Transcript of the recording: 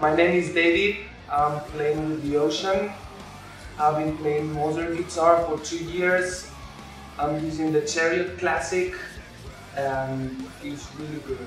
My name is David. I'm playing with the ocean. I've been playing Mozer guitar for two years. I'm using the Chariot Classic and it's really good.